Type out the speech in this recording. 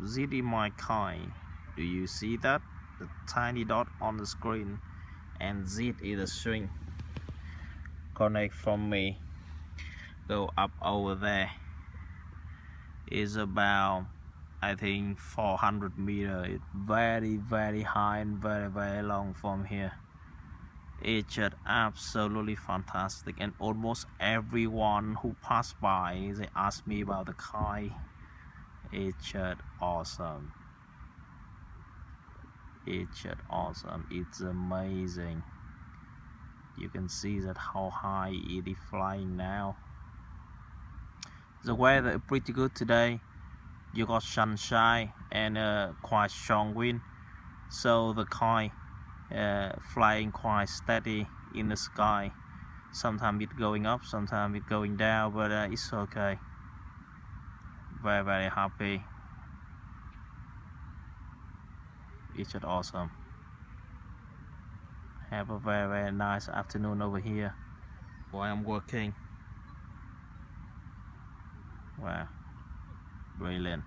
Is my car. Do you see that? The tiny dot on the screen. And this is the string. Connect from me. Go up over there. Is about I think 400 meter. It's very very high and very very long from here. It's just absolutely fantastic and almost everyone who passed by they ask me about the car it's just awesome. It's just awesome. It's amazing. You can see that how high it is flying now. The weather is pretty good today. You got sunshine and uh, quite strong wind. So the kite uh, flying quite steady in the sky. Sometimes it's going up sometimes it's going down but uh, it's okay very very happy it's just awesome. Have a very very nice afternoon over here. While I'm working. Wow. Brilliant